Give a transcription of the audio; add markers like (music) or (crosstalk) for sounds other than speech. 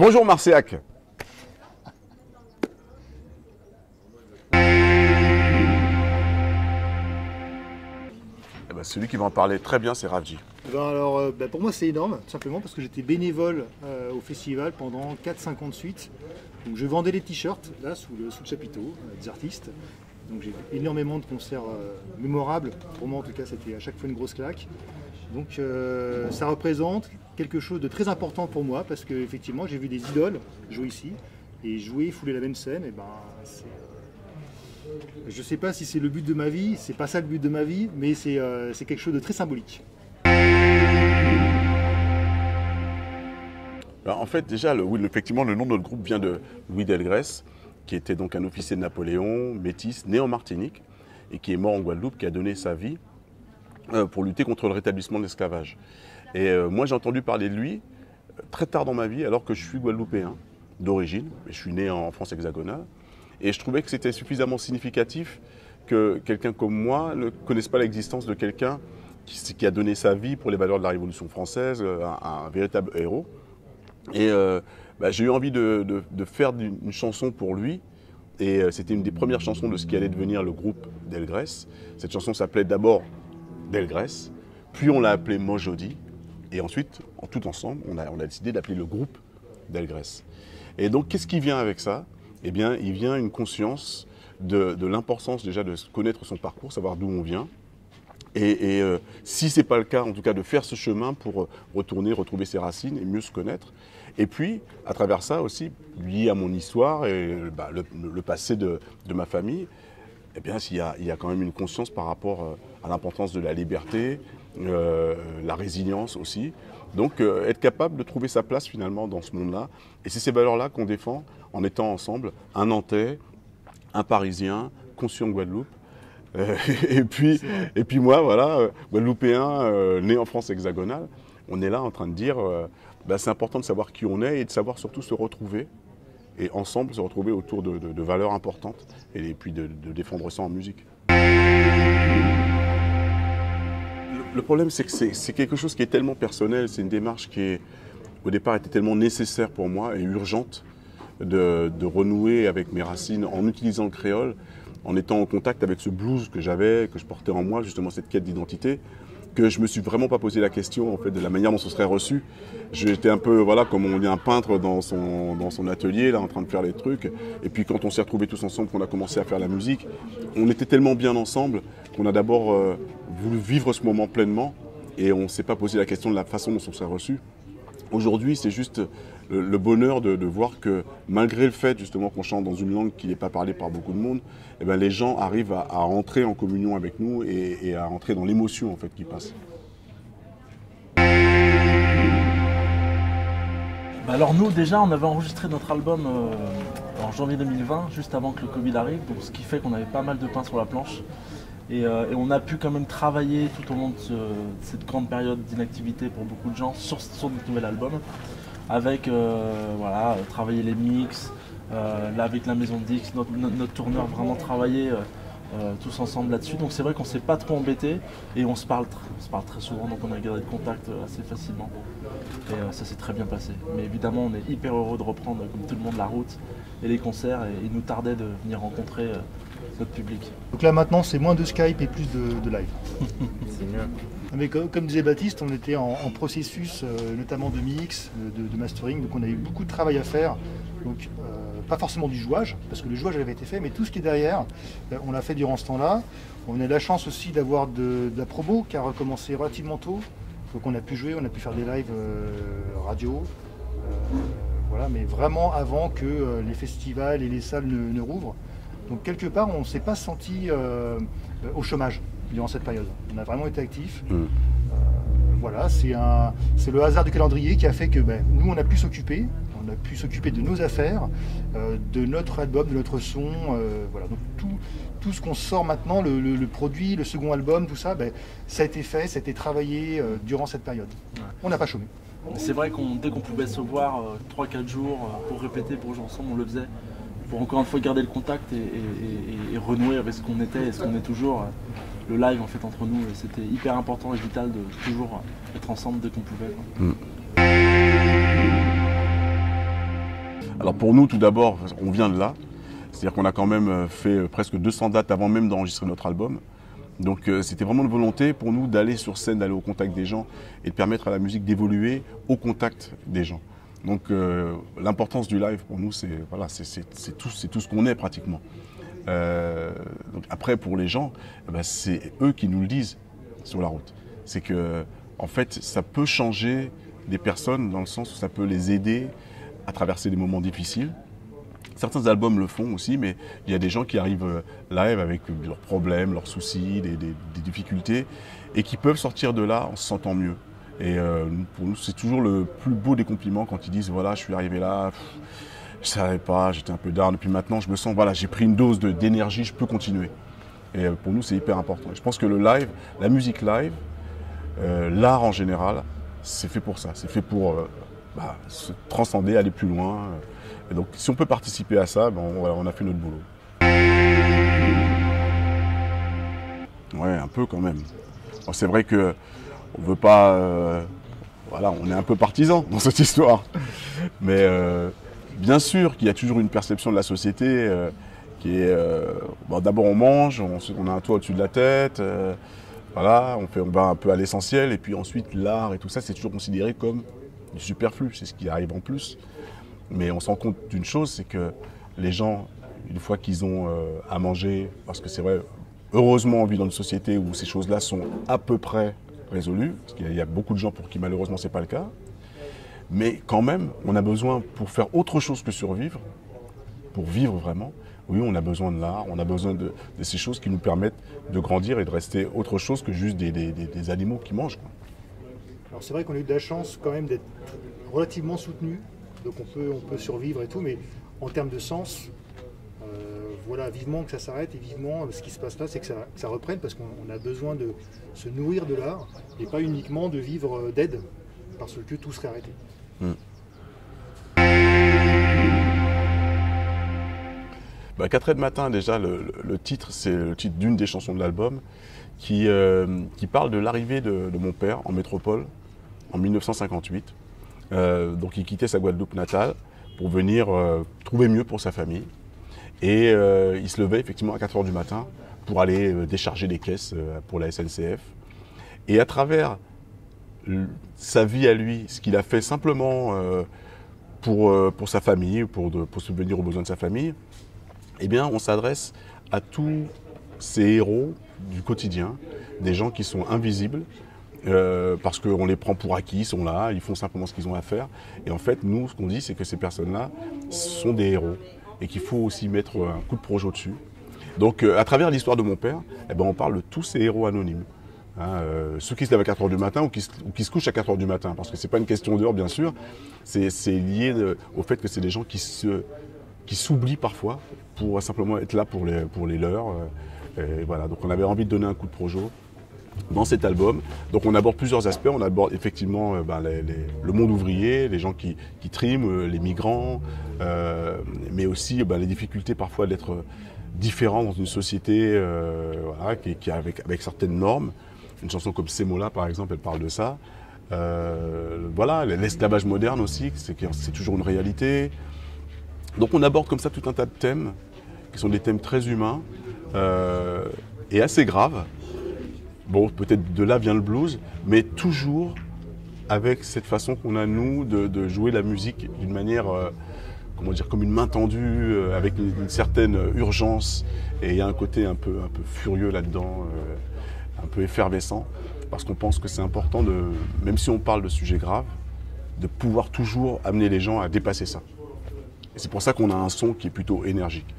Bonjour Marciac. Eh ben, celui qui va en parler très bien, c'est Ravji. Eh ben alors, euh, ben, pour moi, c'est énorme, tout simplement parce que j'étais bénévole euh, au festival pendant 4-5 ans de suite. Donc, je vendais les t-shirts, là, sous le, sous le chapiteau, euh, des artistes. Donc, j'ai énormément de concerts mémorables. Pour moi, en tout cas, c'était à chaque fois une grosse claque. Donc, euh, ça représente quelque chose de très important pour moi parce que, effectivement, j'ai vu des idoles jouer ici. Et jouer, fouler la même scène, et ben, c'est. Je ne sais pas si c'est le but de ma vie, c'est pas ça le but de ma vie, mais c'est euh, quelque chose de très symbolique. En fait, déjà, le- oui, effectivement, le nom de notre groupe vient de Louis Delgrès, qui était donc un officier de Napoléon, métis, né en Martinique, et qui est mort en Guadeloupe, qui a donné sa vie euh, pour lutter contre le rétablissement de l'esclavage. Et euh, moi, j'ai entendu parler de lui euh, très tard dans ma vie, alors que je suis guadeloupéen d'origine, je suis né en France hexagonale, et je trouvais que c'était suffisamment significatif que quelqu'un comme moi ne connaisse pas l'existence de quelqu'un qui, a donné sa vie pour les valeurs de la Révolution française, euh, un- véritable héros. Et euh, bah, j'ai eu envie de, faire une chanson pour lui. Et euh, c'était une des premières chansons de ce qui allait devenir le groupe Delgrès. Cette chanson s'appelait d'abord Delgrès, puis on l'a appelée Mojodi. Et ensuite, en tout ensemble, on a, décidé d'appeler le groupe Delgrès. Et donc, qu'est-ce qui vient avec ça? Eh bien, il vient une conscience de, l'importance déjà de connaître son parcours, savoir d'où on vient. Et, euh, si ce n'est pas le cas, en tout cas, de faire ce chemin pour euh, retourner, retrouver ses racines et mieux se connaître. Et puis, à travers ça aussi, lié à mon histoire et bah, le, passé de ma famille, eh bien, il y, a, il y a quand même une conscience par rapport euh, à l'importance de la liberté, euh, la résilience aussi. Donc, euh, être capable de trouver sa place finalement dans ce monde-là. Et c'est ces valeurs-là qu'on défend en étant ensemble, un Nantais, un Parisien, conscient de Guadeloupe. Euh, (laughs) et, puis, et puis moi, voilà, Guadeloupéen, né en France hexagonale, on est là en train de dire, bah, c'est important de savoir qui on est et de savoir surtout se retrouver et ensemble se retrouver autour de, valeurs importantes et, puis de, défendre ça en musique. Le, problème, c'est que c'est quelque chose qui est tellement personnel, c'est une démarche qui, au départ, était tellement nécessaire pour moi et urgente de, de renouer avec mes racines en utilisant le créole, en étant en contact avec ce blues que j'avais, que je portais en moi, justement cette quête d'identité, que je me suis vraiment pas posé la question en fait de la manière dont ce serait reçu. J'étais un peu voilà comme on dit un peintre dans son dans son atelier là en train de faire les trucs. Et puis quand on s'est retrouvés tous ensemble, qu'on a commencé à faire la musique, on était tellement bien ensemble qu'on a d'abord euh, voulu vivre ce moment pleinement et on s'est pas posé la question de la façon dont on serait reçu. Aujourd'hui, c'est juste le, bonheur de, voir que malgré le fait justement qu'on chante dans une langue qui n'est pas parlée par beaucoup de monde, eh ben, les gens arrivent à, entrer en communion avec nous et, à entrer dans l'émotion en fait qui passe. Bah alors nous déjà on avait enregistré notre album euh, en janvier 2020, juste avant que le Covid arrive, donc ce qui fait qu'on avait pas mal de pain sur la planche. Et, euh, on a pu quand même travailler tout au long de cette grande période d'inactivité pour beaucoup de gens sur, sur notre nouvel album, avec euh, voilà, euh, travailler les mix, euh, là avec la maison de disques, notre, tourneur vraiment travailler euh, tous ensemble là-dessus. Donc c'est vrai qu'on s'est pas trop embêté et on se parle, on se parle très souvent, donc on a gardé le contact euh, assez facilement. Et euh, ça s'est très bien passé. Mais évidemment, on est hyper heureux de reprendre, comme tout le monde, la route et les concerts. Et il nous tardait de venir rencontrer euh, notre public. Donc là maintenant c'est moins de Skype et plus de, de live. (laughs) C'est mieux. Mais co- comme, disait Baptiste, on était en, processus euh, notamment de mix, euh, de, mastering, donc on a eu beaucoup de travail à faire. Donc euh, pas forcément du jouage, parce que le jouage avait été fait, mais tout ce qui est derrière, on l'a fait durant ce temps-là. On a la chance aussi d'avoir de, la promo qui a recommencé relativement tôt. Donc on a pu jouer, on a pu faire des lives radio. voilà, mais vraiment avant que les festivals et les salles ne, rouvrent. Donc quelque part, on ne s'est pas senti au chômage durant cette période. On a vraiment été actifs. Mm. Euh, voilà, c'est le hasard du calendrier qui a fait que ben, nous, on a pu s'occuper. On a pu s'occuper de nos affaires, euh, de notre album, de notre son. euh, voilà, donc tout, tout ce qu'on sort maintenant, le, le- le produit, le second album, tout ça, ben, ça a été fait, ça a été travaillé euh, durant cette période. Ouais. On n'a pas chômé. C'est vrai qu'on dès qu'on pouvait se voir 3-4 jours euh, pour répéter, pour jouer ensemble, on le faisait. Pour encore une fois garder le contact et, et- et- et renouer avec ce qu'on était et ce qu'on est toujours. Euh, Le live en fait entre nous, et c'était hyper important et vital de toujours être ensemble dès qu'on pouvait. quoi. Alors pour nous, tout d'abord, on vient de là. C'est-à-dire qu'on a quand même fait presque 200 dates avant même d'enregistrer notre album. Donc euh, c'était vraiment une volonté pour nous d'aller sur scène, d'aller au contact des gens et de permettre à la musique d'évoluer au contact des gens. Donc euh, l'importance du live pour nous, c'est voilà, tout, tout, ce qu'on est pratiquement. Euh, donc après pour les gens, eh ben, c'est eux qui nous le disent sur la route. C'est que en fait ça peut changer des personnes dans le sens où ça peut les aider à traverser des moments difficiles Certains albums le font aussi, mais il y a des gens qui arrivent euh, live avec leurs problèmes, leurs soucis, des, difficultés, et qui peuvent sortir de là en se sentant mieux. Et euh, pour nous, c'est toujours le plus beau des compliments quand ils disent voilà, je suis arrivé là, je savais pas, j'étais un peu down, et puis maintenant je me sens, voilà, j'ai pris une dose d'énergie, je peux continuer. Et euh, pour nous, c'est hyper important. je pense que le live, la musique live, l'art en général, c'est fait pour ça. C'est fait pour bah, se transcender, aller plus loin. Et donc, si on peut participer à ça, ben, on, a fait notre boulot. Ouais, un peu quand même. c'est vrai que on veut pas. Euh, voilà, on est un peu partisan dans cette histoire. Mais euh, bien sûr qu'il y a toujours une perception de la société euh, qui est. D'abord, on mange, on, a un toit au-dessus de la tête. voilà, on, fait, va un peu à l'essentiel. Et puis ensuite, l'art et tout ça, c'est toujours considéré comme du superflu. C'est ce qui arrive en plus. Mais on se rend compte d'une chose, c'est que les gens, une fois qu'ils ont euh, à manger, parce que c'est vrai, heureusement on vit dans une société où ces choses-là sont à peu près résolues, parce qu'il y a beaucoup de gens pour qui malheureusement ce n'est pas le cas, mais quand même, on a besoin, pour faire autre chose que survivre, pour vivre vraiment, oui, on a besoin de l'art, on a besoin de, ces choses qui nous permettent de grandir et de rester autre chose que juste des, animaux qui mangent. Alors c'est vrai qu'on a eu de la chance quand même d'être relativement soutenu donc on peut, on peut survivre et tout, mais en termes de sens, euh, voilà, vivement que ça s'arrête et vivement ce qui se passe là, c'est que ça, reprenne parce qu'on a besoin de se nourrir de l'art et pas uniquement de vivre euh, d'aide parce que tout serait arrêté. 4 h du matin, déjà, le, titre, c'est le titre d'une des chansons de l'album qui, euh, qui parle de l'arrivée de, mon père en métropole en 1958. Euh, donc il quittait sa Guadeloupe natale pour venir euh, trouver mieux pour sa famille. Et il se levait effectivement à 4 h du matin pour aller décharger des caisses pour la SNCF. Et à travers sa vie à lui, ce qu'il a fait simplement pour, pour sa famille, pour, pour subvenir aux besoins de sa famille, eh bien on s'adresse à tous ces héros du quotidien, des gens qui sont invisibles, euh, parce qu'on les prend pour acquis, ils sont là, ils font simplement ce qu'ils ont à faire. Et en fait, nous, ce qu'on dit, c'est que ces personnes-là sont des héros et qu'il faut aussi mettre un coup de projet au-dessus. Donc, euh, à travers l'histoire de mon père, eh ben, on parle de tous ces héros anonymes. Hein, euh, ceux qui se lèvent à 4 h du matin ou qui, se, couchent à 4 h du matin, parce que ce n'est pas une question d'heure, bien sûr, c'est lié au fait que c'est des gens qui s'oublient parfois pour simplement être là pour les, pour les leurs. voilà, donc on avait envie de donner un coup de projet dans cet album. Donc on aborde plusieurs aspects. On aborde effectivement euh, ben, le monde ouvrier, les gens qui, triment, euh, les migrants, euh, mais aussi ben, les difficultés parfois d'être différent dans une société qui, avec, avec, certaines normes. Une chanson comme mots-là, par exemple, elle parle de ça. voilà, l'esclavage moderne aussi, c'est toujours une réalité. Donc on aborde comme ça tout un tas de thèmes qui sont des thèmes très humains et assez graves. Bon, peut-être de là vient le blues, mais toujours avec cette façon qu'on a, nous, de, jouer la musique d'une manière, euh, comment dire, comme une main tendue, euh, avec une, certaine urgence. Et il y a un côté un peu, un peu furieux là-dedans, euh, un peu effervescent, parce qu'on pense que c'est important, de, même si on parle de sujets graves, de pouvoir toujours amener les gens à dépasser ça. Et c'est pour ça qu'on a un son qui est plutôt énergique.